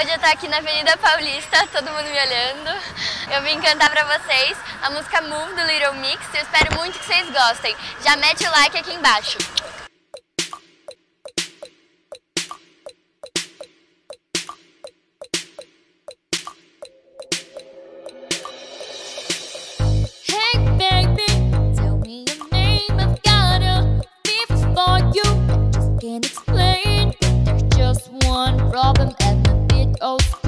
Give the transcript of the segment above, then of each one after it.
Hoje eu tô aqui na Avenida Paulista, todo mundo me olhando. Eu vim cantar pra vocês a música Move do Little Mix. Eu espero muito que vocês gostem. Já mete o like aqui embaixo. Can't explain, there's just one problem old.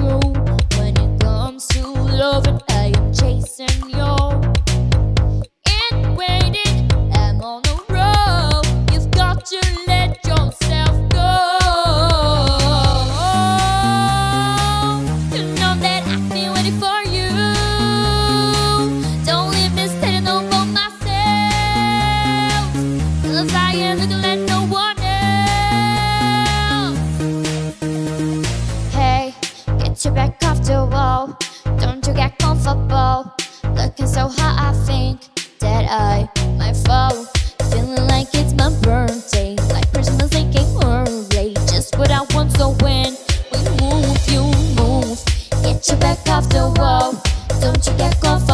Get your back off the wall. Don't you get comfortable. Looking so hot, I think that I might fall. Feeling like it's my birthday. Like Christmas ain't came early. Just what I want, so when we move, you move. Get your back off the wall. Don't you get comfortable.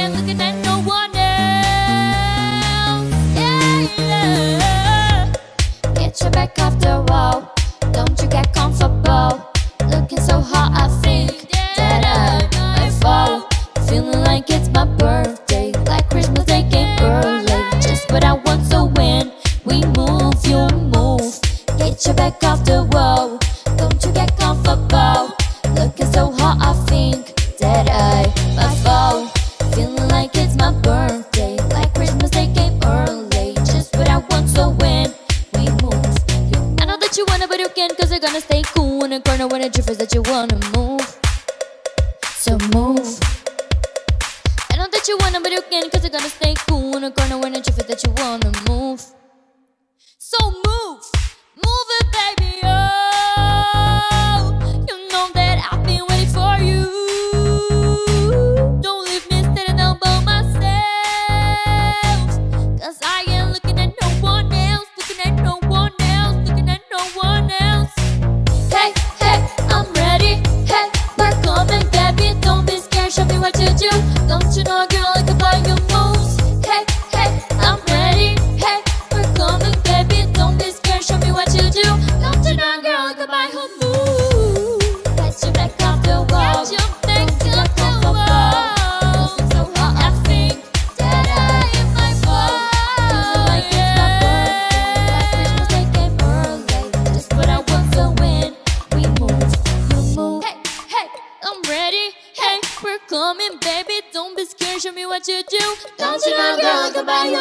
and look at that. gonna stay cool in a corner when it drifters that you wanna move. So move. I know that you wanna, but you can't, cause you're gonna stay cool in a corner. coming, baby. Don't be scared, show me what you do. Don't you know, girl, goodbye.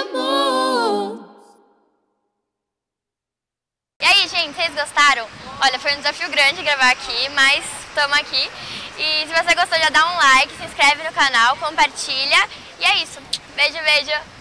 E aí, gente, vocês gostaram? Olha, foi um desafio grande gravar aqui, mas estamos aqui. E se você gostou, já dá um like, se inscreve no canal, compartilha. E é isso. Beijo, beijo.